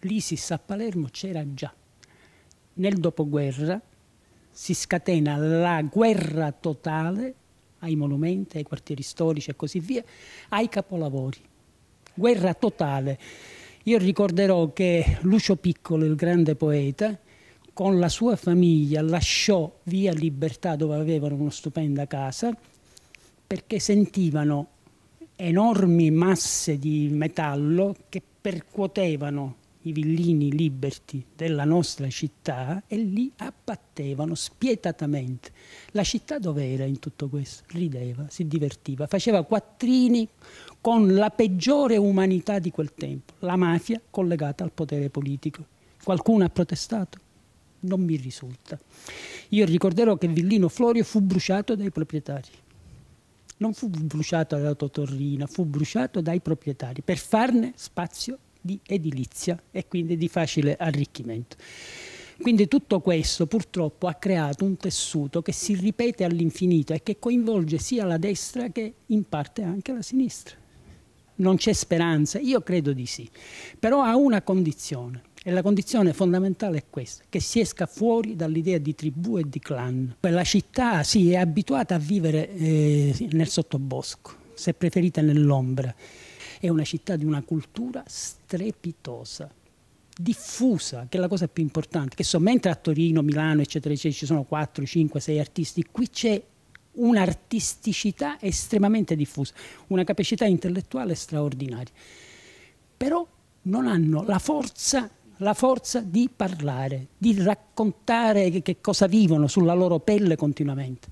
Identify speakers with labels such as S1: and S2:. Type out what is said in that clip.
S1: L'ISIS a Palermo c'era già. Nel dopoguerra si scatena la guerra totale ai monumenti, ai quartieri storici e così via, ai capolavori. Guerra totale. Io ricorderò che Lucio Piccolo, il grande poeta, con la sua famiglia lasciò via Libertà dove avevano una stupenda casa perché sentivano enormi masse di metallo che percuotevano i villini liberti della nostra città e li abbattevano spietatamente. La città dov'era in tutto questo? Rideva, si divertiva, faceva quattrini con la peggiore umanità di quel tempo, la mafia collegata al potere politico. Qualcuno ha protestato? Non mi risulta. Io ricorderò che Villino Florio fu bruciato dai proprietari. Non fu bruciato da Totorrina, fu bruciato dai proprietari per farne spazio di edilizia e quindi di facile arricchimento. Quindi tutto questo purtroppo ha creato un tessuto che si ripete all'infinito e che coinvolge sia la destra che in parte anche la sinistra. Non c'è speranza? Io credo di sì, però ha una condizione e la condizione fondamentale è questa, che si esca fuori dall'idea di tribù e di clan. La città sì, è abituata a vivere eh, nel sottobosco, se preferite nell'ombra è una città di una cultura strepitosa, diffusa, che è la cosa più importante. Che so, mentre a Torino, Milano, eccetera, eccetera, ci sono 4, 5, 6 artisti, qui c'è un'artisticità estremamente diffusa, una capacità intellettuale straordinaria. Però non hanno la forza, la forza di parlare, di raccontare che cosa vivono sulla loro pelle continuamente.